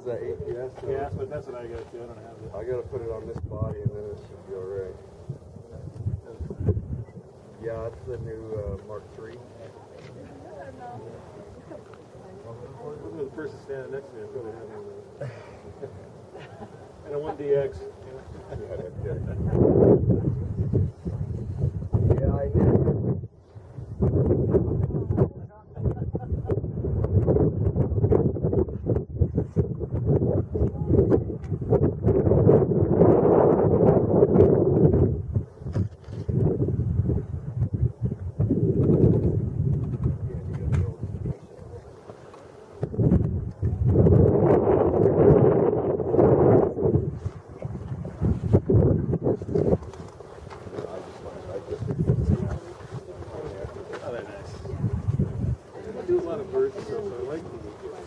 is that APS? Yeah, that's what, that's what I got too. I don't have it. I gotta put it on this body and then it should be alright. Yeah, it's the new uh, Mark III. Look at the person standing next to me. I probably have one of those. and a 1DX. yeah. lot of birds, so I like the